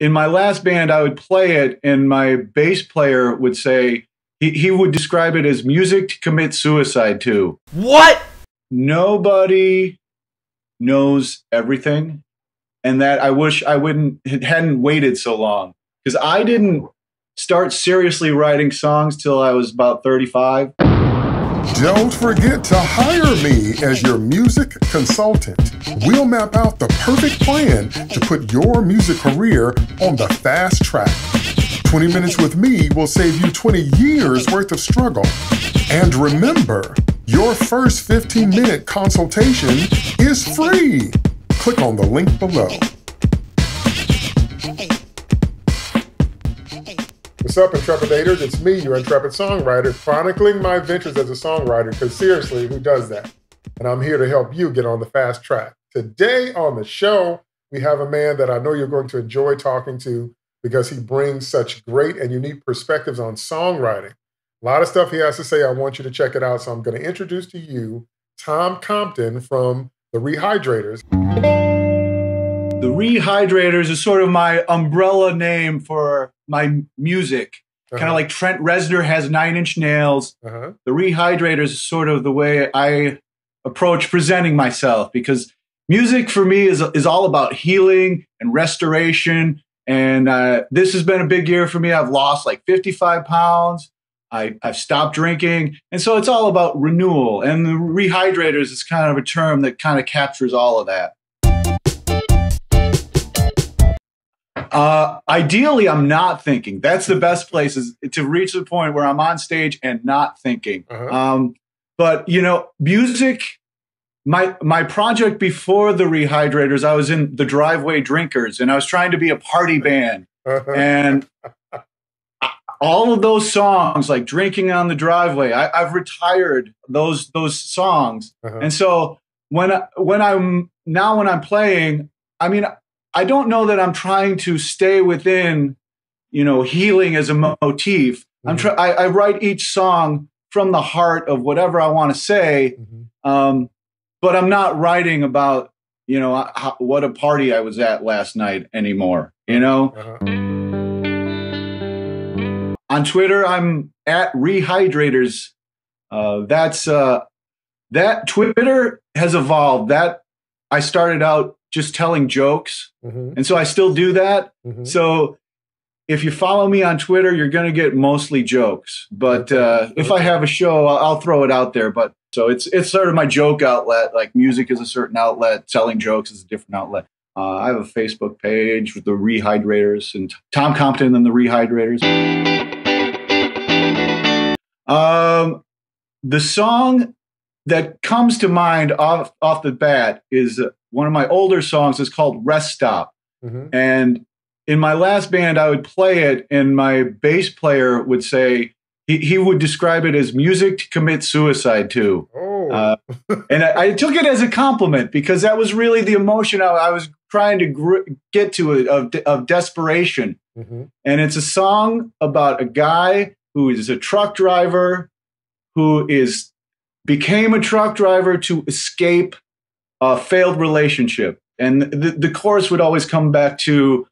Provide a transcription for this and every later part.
in my last band, I would play it, and my bass player would say he, he would describe it as music to commit suicide to. What? Nobody knows everything, and that I wish I wouldn't hadn't waited so long because I didn't start seriously writing songs till I was about thirty five. Don't forget to hire me as your music consultant. We'll map out the perfect plan to put your music career on the fast track. 20 minutes with me will save you 20 years worth of struggle. And remember, your first 15 minute consultation is free. Click on the link below. What's up, Intrepidators? It's me, your intrepid songwriter, chronicling my adventures as a songwriter, because seriously, who does that? And I'm here to help you get on the fast track. Today on the show, we have a man that I know you're going to enjoy talking to because he brings such great and unique perspectives on songwriting. A lot of stuff he has to say. I want you to check it out. So I'm going to introduce to you Tom Compton from The Rehydraters. The Rehydraters is sort of my umbrella name for my music. Uh-huh. Kind of like Trent Reznor has Nine Inch Nails. Uh-huh. The Rehydraters is sort of the way I approach presenting myself because music for me is is all about healing and restoration. And uh, this has been a big year for me. I've lost like 55 pounds. I, I've stopped drinking. And so it's all about renewal. And the rehydraters is kind of a term that kind of captures all of that. Uh, ideally, I'm not thinking. That's the best place is to reach the point where I'm on stage and not thinking. Uh-huh. Um, but you know, music. My my project before the Rehydraters, I was in the Driveway Drinkers, and I was trying to be a party band. Uh-huh. And all of those songs, like "Drinking on the Driveway," I, I've retired those those songs. Uh-huh. And so when I, when I'm now when I'm playing, I mean, I don't know that I'm trying to stay within, you know, healing as a motif. I'm Mhm. try- I, I write each song from the heart of whatever I want to say, Mhm. um, but I'm not writing about you know how, what a party I was at last night anymore. You know, Uh-huh. on Twitter, I'm at Rehydraters. Uh, that's uh, that Twitter has evolved. That I started out just telling jokes, Mhm. and so I still do that. Mhm. So if you follow me on Twitter, you're going to get mostly jokes. But uh, if I have a show, I'll, I'll throw it out there. But so it's it's sort of my joke outlet. Like music is a certain outlet, selling jokes is a different outlet. Uh, I have a Facebook page with the Rehydraters and Tom Compton and the Rehydraters. Um, the song that comes to mind off off the bat is uh, one of my older songs. is called "Rest Stop." Mhm. And in my last band, I would play it, and my bass player would say he, he would describe it as music to commit suicide to. Oh. Uh, and I, I took it as a compliment because that was really the emotion I, I was trying to gr- get to it, of, of desperation. Mhm. And it's a song about a guy who is a truck driver who is became a truck driver to escape a failed relationship. And the, the chorus would always come back to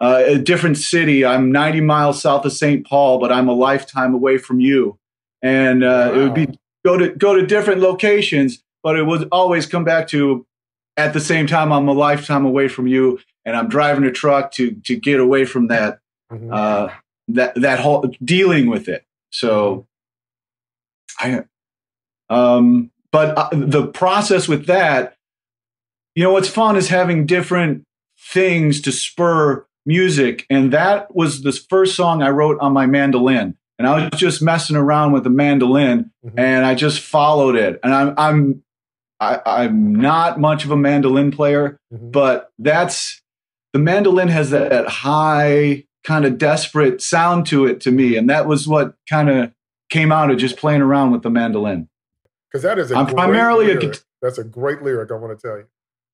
uh, a different city. I'm 90 miles south of St. Paul, but I'm a lifetime away from you. And uh, it would be go to go to different locations, but it would always come back to at the same time I'm a lifetime away from you, and I'm driving a truck to to get away from that Mhm. uh, that that whole dealing with it. So, I, um, but uh, the process with that, you know, what's fun is having different things to spur music, and that was the first song I wrote on my mandolin, and I was just messing around with the mandolin, Mhm. and I just followed it, and I'm I'm I, I'm not much of a mandolin player, Mhm. but that's the mandolin has that, that high kind of desperate sound to it to me and that was what kind of came out of just playing around with the mandolin Because that is a I'm primarily a lyric. guit- That's a great lyric. I want to tell you.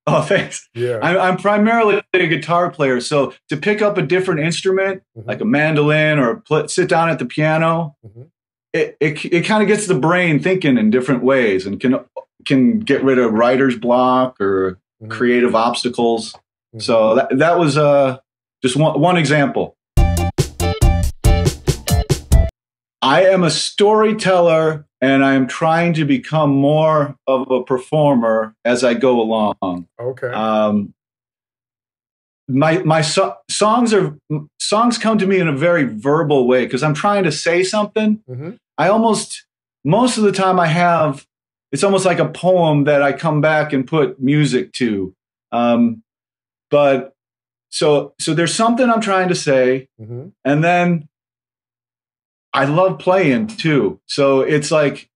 Oh thanks Yeah. I'm, I'm primarily a guitar player so to pick up a different instrument Mhm. like a mandolin or pl- sit down at the piano Mhm. it, it, it kind of gets the brain thinking in different ways and can can get rid of writer's block or Mhm. creative obstacles Mhm. so that, that was uh just one, one example. I am a storyteller and I am trying to become more of a performer as I go along. Okay. Um, my my so- songs are songs come to me in a very verbal way because I'm trying to say something. hmm I almost most of the time I have it's almost like a poem that I come back and put music to. Um, but so so there's something I'm trying to say, hmm and then I love playing too. So it's like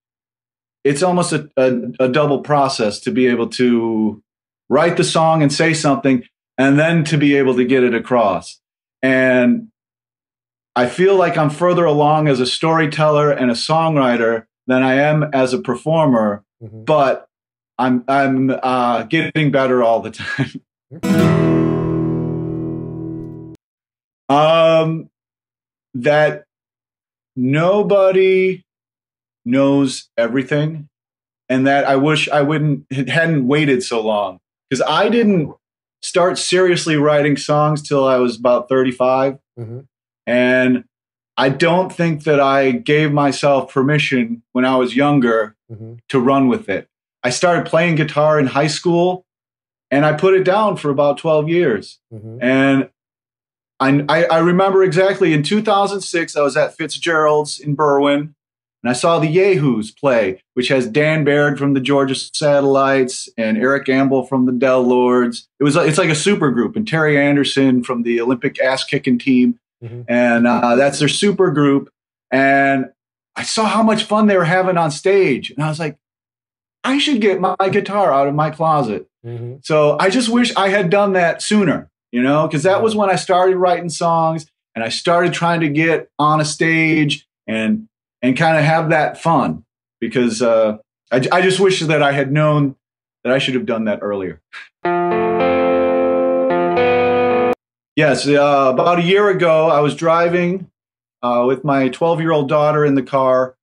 it's almost a, a, a double process to be able to write the song and say something, and then to be able to get it across. And I feel like I'm further along as a storyteller and a songwriter than I am as a performer, hmm but I'm I'm uh, getting better all the time. Um, that nobody knows everything, and that I wish I wouldn't hadn't waited so long. Because I didn't start seriously writing songs till I was about 35, hmm and I don't think that I gave myself permission when I was younger hmm to run with it. I started playing guitar in high school, and I put it down for about 12 years. hmm And I, I, I remember exactly in 2006, I was at Fitzgerald's in Berwyn, and I saw the Yayhoos play, which has Dan Baird from the Georgia Satellites and Eric Ambel from the Del-Lords. It was it's like a super group, and Terry Anderson from the Olympic ass kicking team, Mhm. and uh, that's their super group. And I saw how much fun they were having on stage, and I was like, I should get my guitar out of my closet. hmm So I just wish I had done that sooner, you know, because that was when I started writing songs and I started trying to get on a stage and and kind of have that fun. Because uh, I, I just wish that I had known that I should have done that earlier. Yes, uh, about a year ago, I was driving uh, with my 12 year old daughter in the car.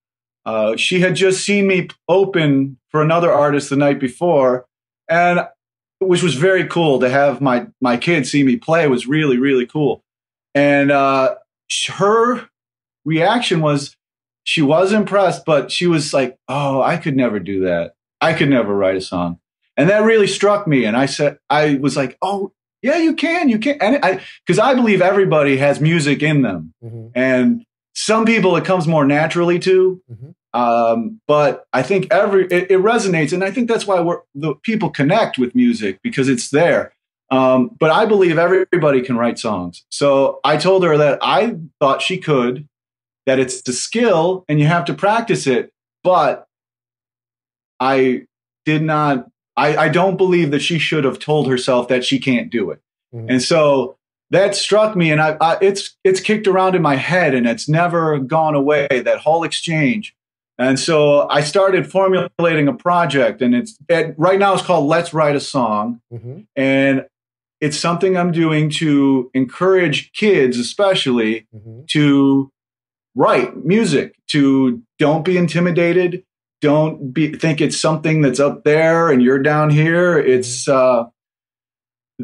Uh, she had just seen me open for another artist the night before, and which was very cool to have my my kid see me play was really really cool. And uh, her reaction was she was impressed, but she was like, "Oh, I could never do that. I could never write a song." And that really struck me. And I said, I was like, "Oh, yeah, you can, you can," and I because I believe everybody has music in them, hmm and some people it comes more naturally to. Mhm. Um, but I think every it, it resonates, and I think that's why we're the people connect with music because it's there. Um, but I believe everybody can write songs. So I told her that I thought she could, that it's a skill and you have to practice it. But I did not. I, I don't believe that she should have told herself that she can't do it. Mhm. And so that struck me, and I, I it's it's kicked around in my head, and it's never gone away. That whole exchange, and so I started formulating a project, and it's it, right now it's called Let's Write a Song, hmm and it's something I'm doing to encourage kids, especially hmm to write music to don't be intimidated. Don't be think it's something that's up there and you're down here. It's uh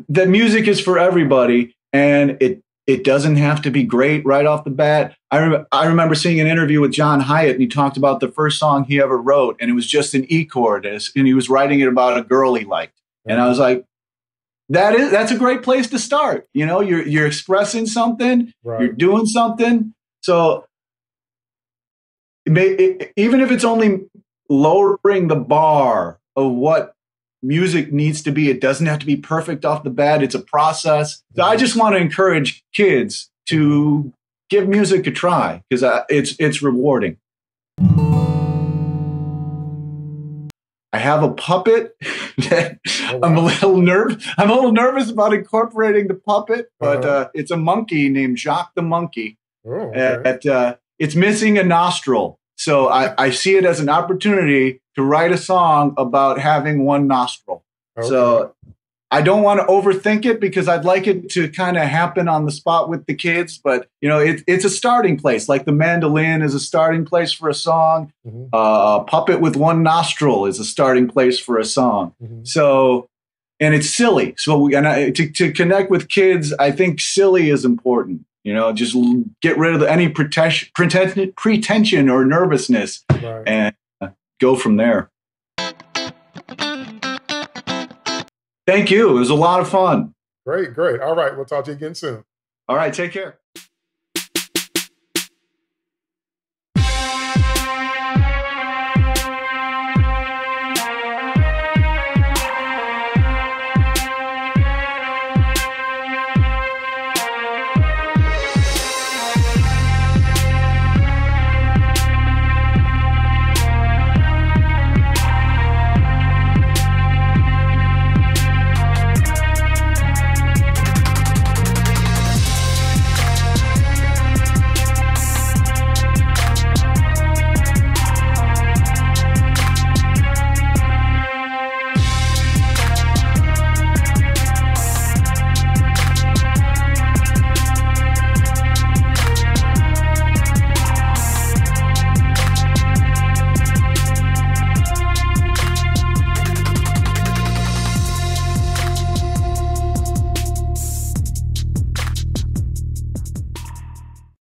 that music is for everybody and it it doesn't have to be great right off the bat i rem- i remember seeing an interview with john hiatt and he talked about the first song he ever wrote and it was just an e chord and and he was writing it about a girl he liked and i was like that is that's a great place to start you know you're you're expressing something right. you're doing something. So it may, it, even if it's only lowering the bar of what music needs to be, it doesn't have to be perfect off the bat. It's a process. So I mm-hmm. just want to encourage kids to give music a try because it's it's rewarding. I have a puppet that Oh, I'm a little nerve. I'm a little nervous about incorporating the puppet, but Uh-huh. uh, it's a monkey named Jacques the monkey. Oh, okay. At, uh, it's missing a nostril, so I, I see it as an opportunity to write a song about having one nostril. Okay. So I don't want to overthink it because I'd like it to kind of happen on the spot with the kids. But you know, it, it's a starting place. Like the mandolin is a starting place for a song. Mhm. Uh, a puppet with one nostril is a starting place for a song. Mhm. So and it's silly. So we, and I, to, to connect with kids, I think silly is important. You know, just get rid of the, any pretension, pretension, pretension or nervousness, right. and uh, go from there. Thank you. It was a lot of fun. Great, great. All right, we'll talk to you again soon. All right, take care.